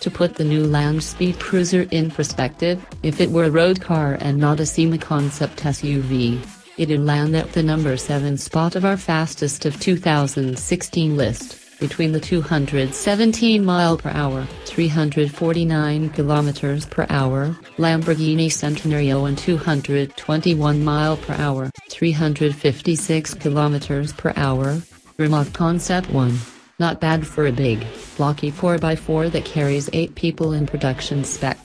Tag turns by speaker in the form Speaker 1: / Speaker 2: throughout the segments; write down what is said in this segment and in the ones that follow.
Speaker 1: To put the new Land Speed Cruiser in perspective, if it were a road car and not a SEMA concept SUV, it'd land at the number 7 spot of our fastest of 2016 list, between the 217 mile per hour, 349 kilometers per hour, Lamborghini Centenario and 221 mile per hour, 356 kilometers per hour, Rimac Concept 1. Not bad for a big, blocky 4x4 that carries 8 people in production spec.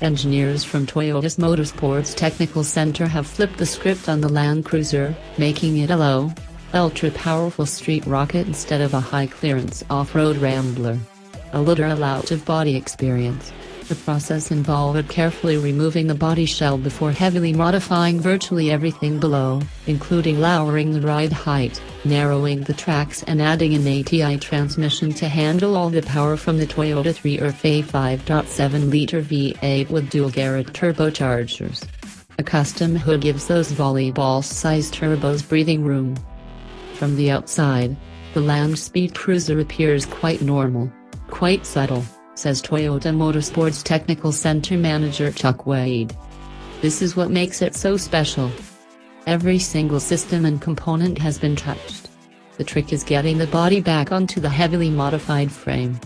Speaker 1: Engineers from Toyota's Motorsports Technical Center have flipped the script on the Land Cruiser, making it a low, ultra-powerful street rocket instead of a high-clearance off-road rambler. A literal out-of-body experience. The process involved carefully removing the body shell before heavily modifying virtually everything below, including lowering the ride height, narrowing the tracks and adding an ATI transmission to handle all the power from the Toyota 3UR-FE 5.7-liter V8 with dual Garrett turbochargers. A custom hood gives those volleyball-sized turbos breathing room. From the outside, the Land Speed Cruiser appears quite normal, quite subtle says Toyota Motorsports Technical Center Manager Chuck Wade. This is what makes it so special. Every single system and component has been touched. The trick is getting the body back onto the heavily modified frame.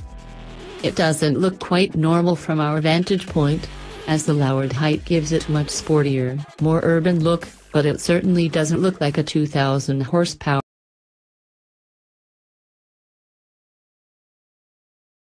Speaker 1: It doesn't look quite normal from our vantage point, as the lowered height gives it much sportier, more urban look, but it certainly doesn't look like a 2000 horsepower